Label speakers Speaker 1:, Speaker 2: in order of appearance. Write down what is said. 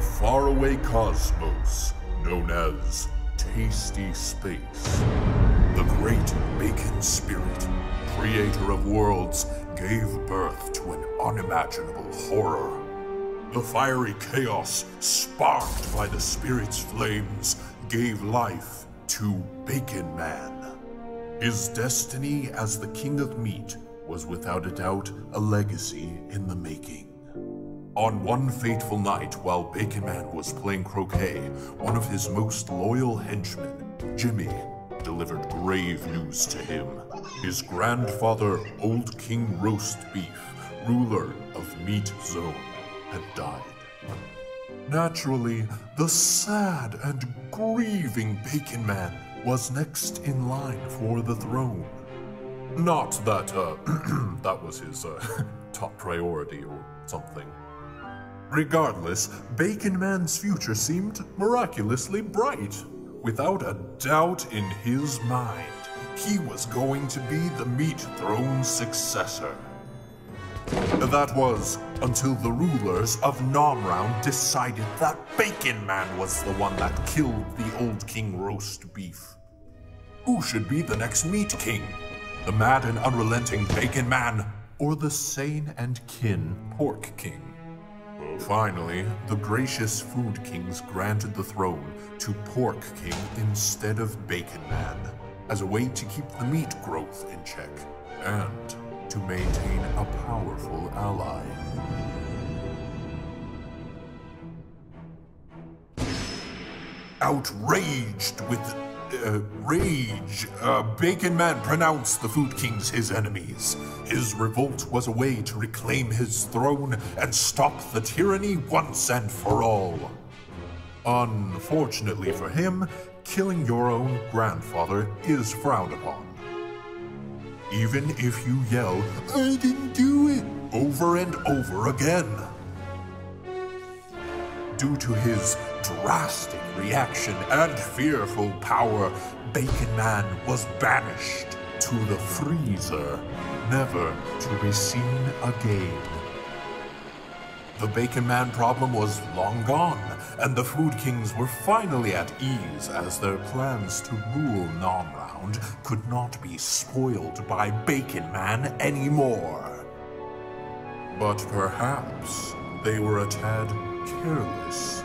Speaker 1: faraway cosmos known as Tasty Space, the great bacon spirit, creator of worlds, gave birth to an unimaginable horror. The fiery chaos, sparked by the spirit's flames, gave life to Bacon Man. His destiny as the king of meat was without a doubt a legacy in the making. On one fateful night, while Bacon Man was playing croquet, one of his most loyal henchmen, Jimmy, delivered grave news to him. His grandfather, Old King Roast Beef, ruler of Meat Zone, had died. Naturally, the sad and grieving Bacon Man was next in line for the throne. Not that, uh, that was his, uh, top priority or something. Regardless, Bacon Man's future seemed miraculously bright. Without a doubt in his mind, he was going to be the Meat Throne's successor. That was until the rulers of Nomround decided that Bacon Man was the one that killed the old king roast beef. Who should be the next Meat King? The mad and unrelenting Bacon Man, or the sane and kin Pork King? Finally, the gracious Food Kings granted the throne to Pork King instead of Bacon Man, as a way to keep the meat growth in check, and to maintain a powerful ally. Outraged with uh, rage, uh, Bacon Man pronounced the Food Kings his enemies. His revolt was a way to reclaim his throne and stop the tyranny once and for all. Unfortunately for him, killing your own grandfather is frowned upon. Even if you yell, I didn't do it, over and over again. Due to his drastic reaction and fearful power, Bacon Man was banished to the freezer, never to be seen again. The Bacon Man problem was long gone, and the Food Kings were finally at ease as their plans to rule Nomround could not be spoiled by Bacon Man anymore. But perhaps they were a tad careless.